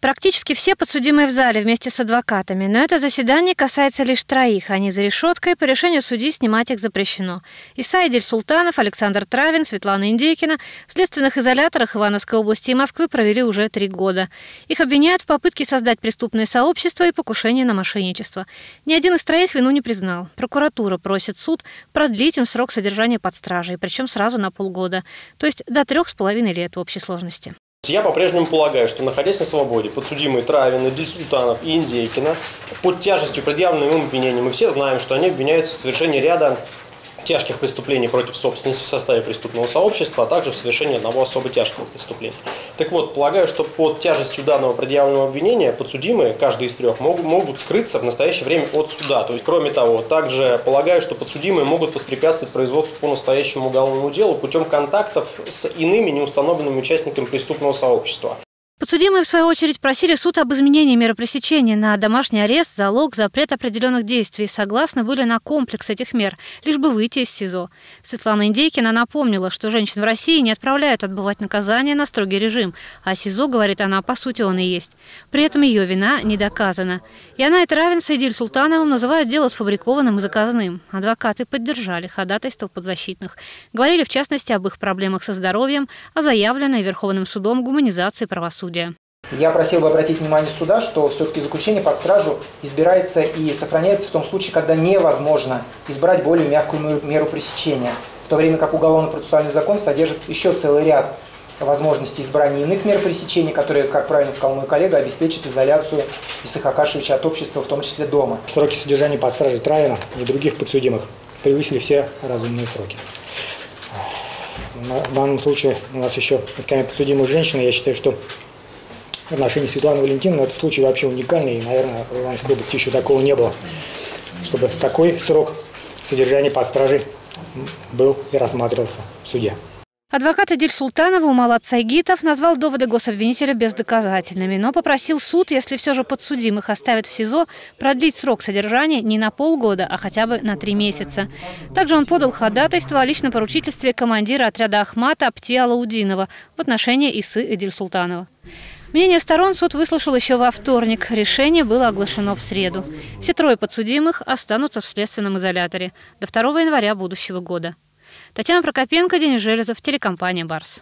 Практически все подсудимые в зале вместе с адвокатами, но это заседание касается лишь троих. Они за решеткой, по решению судьи снимать их запрещено. Иса Идель Султанов, Александр Травин, Светлана Индейкина в следственных изоляторах Ивановской области и Москвы провели уже три года. Их обвиняют в попытке создать преступное сообщество и покушение на мошенничество. Ни один из троих вину не признал. Прокуратура просит суд продлить им срок содержания под стражей, причем сразу на полгода, то есть до трех с половиной лет в общей сложности. Я по-прежнему полагаю, что находясь на свободе, подсудимые Травин, Диль Султанов и Индейкина, под тяжестью предъявленным им обвинений, мы все знаем, что они обвиняются в совершении ряда тяжких преступлений против собственности в составе преступного сообщества, а также в совершении одного особо тяжкого преступления. Так вот, полагаю, что под тяжестью данного предъявленного обвинения подсудимые, каждый из трех, могут, могут скрыться в настоящее время от суда. То есть, кроме того, также полагаю, что подсудимые могут воспрепятствовать производству по настоящему уголовному делу путем контактов с иными неустановленными участниками преступного сообщества. Подсудимые, в свою очередь, просили суд об изменении меры пресечения на домашний арест, залог, запрет определенных действий. Согласны были на комплекс этих мер, лишь бы выйти из СИЗО. Светлана Индейкина напомнила, что женщин в России не отправляют отбывать наказание на строгий режим, а СИЗО, говорит она, по сути он и есть. При этом ее вина не доказана. И она и Травин с Идиль Султановым называют дело сфабрикованным и заказным. Адвокаты поддержали ходатайство подзащитных. Говорили, в частности, об их проблемах со здоровьем, о заявленной Верховным судом гуманизации правосудия правосудия. Я просил бы обратить внимание суда, что все-таки заключение под стражу избирается и сохраняется в том случае, когда невозможно избрать более мягкую меру пресечения, в то время как уголовно-процессуальный закон содержит еще целый ряд возможностей избрания иных мер пресечения, которые, как правильно сказал мой коллега, обеспечат изоляцию Исаха Кашевича от общества, в том числе дома. Сроки содержания под стражей Травина и других подсудимых превысили все разумные сроки. В данном случае у нас еще исками подсудимых женщины. Я считаю, что отношении Светланы Валентиновны этот случай вообще уникальный, и, наверное, в Ивановской области еще такого не было, чтобы такой срок содержания под стражей был и рассматривался в суде. Адвокат Эдиль Султанова Умалат Сайгитов назвал доводы гособвинителя бездоказательными, но попросил суд, если все же подсудимых оставят в СИЗО, продлить срок содержания не на полгода, а хотя бы на три месяца. Также он подал ходатайство о личном поручительстве командира отряда Ахмата Апти Алаудинова в отношении Исы Эдиль Султанова. Мнение сторон суд выслушал еще во вторник. Решение было оглашено в среду. Все трое подсудимых останутся в следственном изоляторе до 2 января будущего года. Татьяна Прокопенко, Денис Железов, телекомпания «Барс».